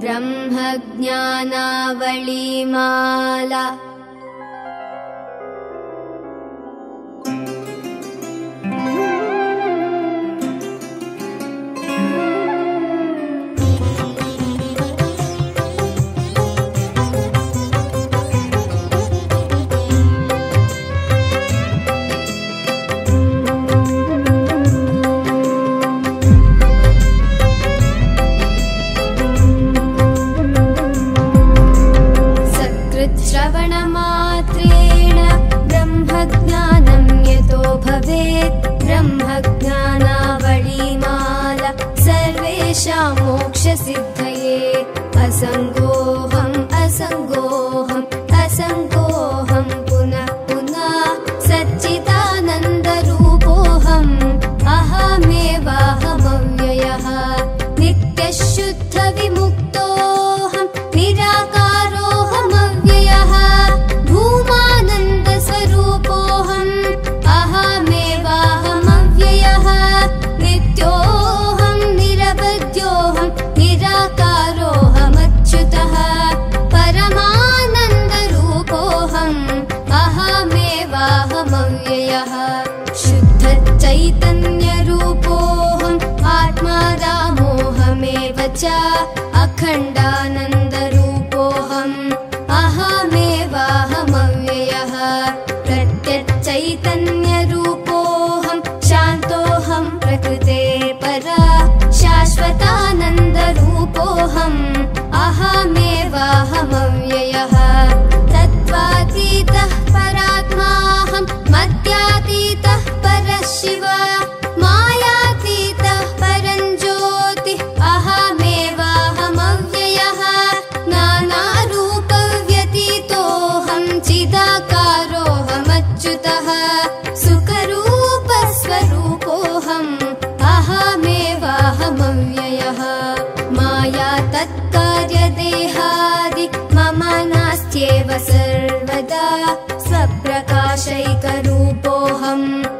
ब्रह्मज्ञानावलीमाला सकृच्छ्रवणमात्रेण ब्रह्मज्ञानं यतो भवेत् ब्रह्मज्ञानावलीमाला सर्वेषां मोक्षसिद्धये असङ्गोऽहम् अहमेवाहमव्ययः शुद्धचैतन्यरूपोऽहम् आत्मा रामोऽहमेव च अखण्डानन्दरूपोऽहम् अहमेवाहमव्ययः। प्रत्यच्चैतन्यरूपोऽहम् शान्तोऽहम् प्रकृते परा। शाश्वतानन्दरूपोऽहम् सत्कार्यदेहादि मम नास्त्येव सर्वदा स्वप्रकाशैकरूपोऽहम्।